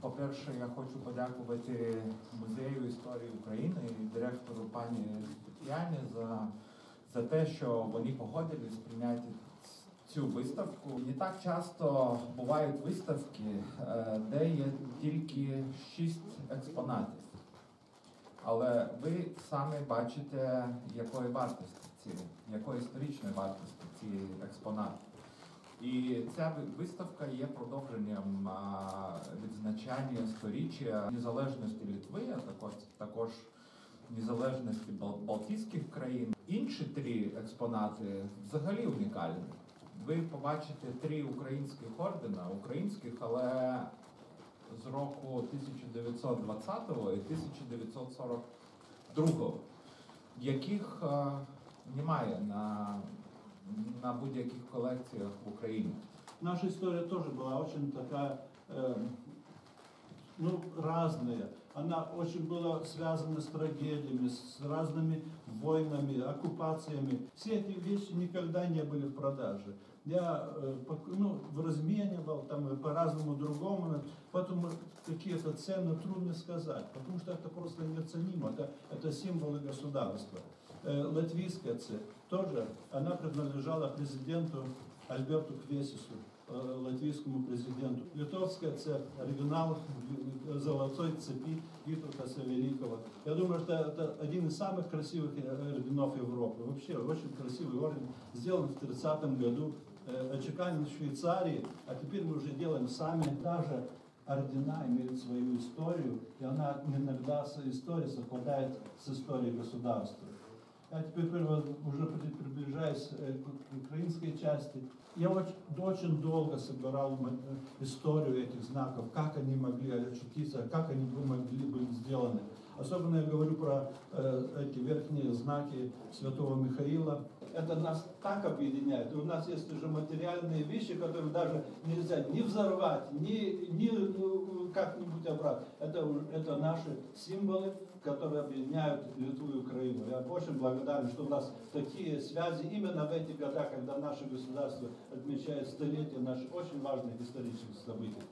По-перше, я хочу подякувати музею історії України і директору пані Тетяні за, за те, що вони погодились прийняти цю виставку. Не так часто бувають виставки, е, де є тільки шість експонатів. Але ви самі бачите, якої вартості ці, якої історичної вартості ці експонати. І ця виставка є продовженням відзначання сторіччя незалежності Литви, а також, також незалежності Бал- Балтійських країн. Інші три експонати взагалі унікальні. Ви побачите три українських ордена, українських, але з року 1920 і 1942, яких немає на, на будь-яких колекціях в Україні. Наша история тоже была очень такая, э, ну, разная. Она очень была связана с трагедиями, с разными войнами, оккупациями. Все эти вещи никогда не были в продаже. Я э, пок- ну, разменивал там и по-разному другому, поэтому какие-то цены трудно сказать, потому что это просто неоценимо, это, это символы государства. Э, Латвийская цель тоже, она принадлежала президенту Альберту Квесису, э, латвийскому президенту. Литовская цепь, оригинал э, золотой цепи Витруса Великого. Я думаю, что это один из самых красивых орденов Европы. Вообще очень красивый орден, сделан в 30 году, очеканен в Швейцарии, а теперь мы уже делаем сами. Даже ордена имеют свою историю, и она иногда история совпадает с историей государства. Я теперь прямо уже при- приближаюсь э, к украинской части. Я очень, долго собирал э, историю этих знаков, как они могли очутиться, как они могли быть сделаны. Особенно я говорю про э, эти верхние знаки святого Михаила. Это нас так объединяет. И у нас есть уже материальные вещи, которые даже нельзя ни взорвать, ни, ни э, как-нибудь обратно. Это, это наши символы, которые объединяют Литву и Украину. Я очень благодарен, что у нас такие связи именно в эти года, когда наше государство отмечает столетие наших очень важных исторических событий.